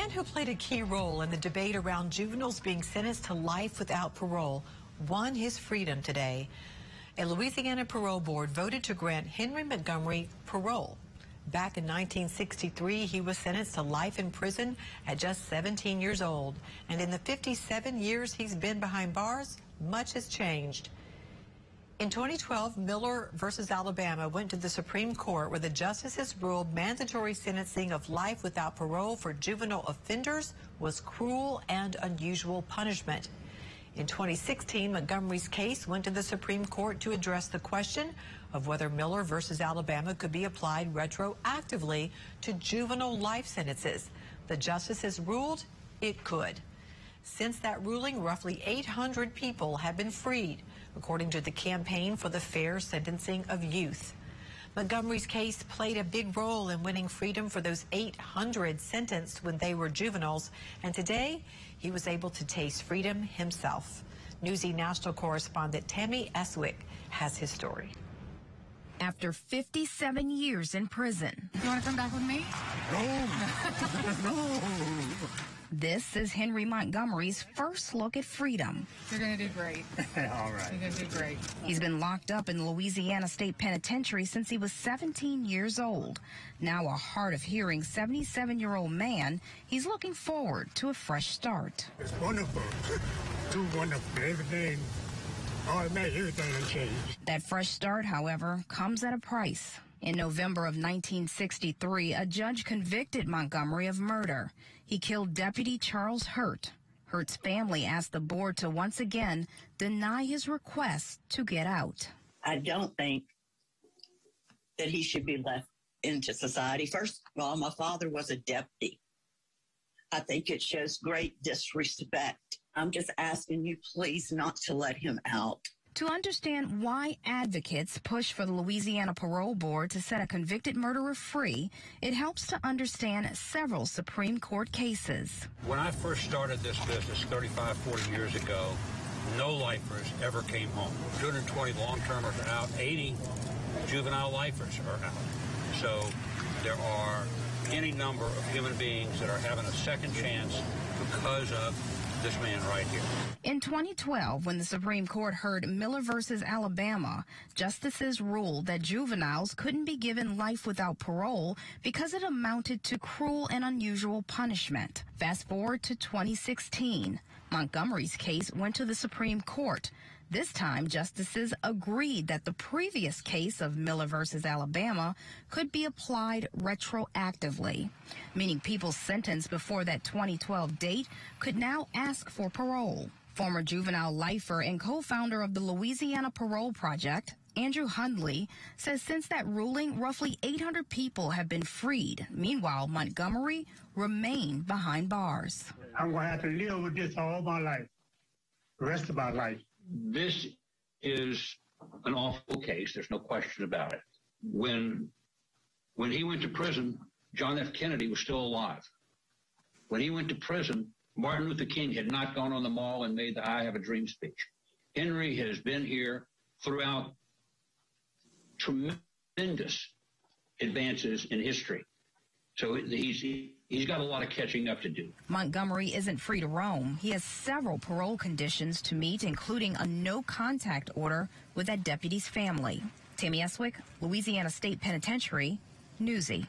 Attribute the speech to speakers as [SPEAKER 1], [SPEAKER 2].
[SPEAKER 1] man who played a key role in the debate around juveniles being sentenced to life without parole won his freedom today. A Louisiana parole board voted to grant Henry Montgomery parole. Back in 1963, he was sentenced to life in prison at just 17 years old. And in the 57 years he's been behind bars, much has changed. In 2012, Miller versus Alabama went to the Supreme Court where the justices ruled mandatory sentencing of life without parole for juvenile offenders was cruel and unusual punishment. In 2016, Montgomery's case went to the Supreme Court to address the question of whether Miller versus Alabama could be applied retroactively to juvenile life sentences. The justices ruled it could. Since that ruling, roughly 800 people have been freed, according to the Campaign for the Fair Sentencing of Youth. Montgomery's case played a big role in winning freedom for those 800 sentenced when they were juveniles, and today he was able to taste freedom himself. Newsy national correspondent Tammy Eswick has his story.
[SPEAKER 2] After 57 years in prison.
[SPEAKER 3] You want to come back with me?
[SPEAKER 4] No. no.
[SPEAKER 2] This is Henry Montgomery's first look at freedom.
[SPEAKER 3] You're going to do great.
[SPEAKER 4] All right.
[SPEAKER 3] You're going to do great.
[SPEAKER 2] He's been locked up in the Louisiana State Penitentiary since he was 17 years old. Now a hard of hearing 77 year old man, he's looking forward to a fresh start.
[SPEAKER 4] It's wonderful. Too wonderful. Everything, all made everything change.
[SPEAKER 2] That fresh start, however, comes at a price. In November of 1963, a judge convicted Montgomery of murder. He killed Deputy Charles Hurt. Hurt's family asked the board to once again deny his request to get out.
[SPEAKER 5] I don't think that he should be left into society. First of all, my father was a deputy. I think it shows great disrespect. I'm just asking you, please, not to let him out.
[SPEAKER 2] To understand why advocates push for the Louisiana Parole Board to set a convicted murderer free, it helps to understand several Supreme Court cases.
[SPEAKER 6] When I first started this business 35, 40 years ago, no lifers ever came home. 220 long-termers are out, 80 juvenile lifers are out. So there are any number of human beings that are having a second chance because of this man right here.
[SPEAKER 2] In 2012, when the Supreme Court heard Miller versus Alabama, justices ruled that juveniles couldn't be given life without parole because it amounted to cruel and unusual punishment. Fast forward to 2016. Montgomery's case went to the Supreme Court. This time, justices agreed that the previous case of Miller versus Alabama could be applied retroactively, meaning people sentenced before that 2012 date could now ask for parole. Former juvenile lifer and co-founder of the Louisiana Parole Project, Andrew Hundley says since that ruling, roughly 800 people have been freed. Meanwhile, Montgomery remained behind bars.
[SPEAKER 4] I'm going to have to live with this all my life, the rest of my life.
[SPEAKER 7] This is an awful case. There's no question about it. When, when he went to prison, John F. Kennedy was still alive. When he went to prison, Martin Luther King had not gone on the mall and made the I Have a Dream speech. Henry has been here throughout tremendous advances in history. So he's he's got a lot of catching up to do.
[SPEAKER 2] Montgomery isn't free to roam. He has several parole conditions to meet, including a no contact order with that deputy's family. Tammy Eswick, Louisiana State Penitentiary, Newsy.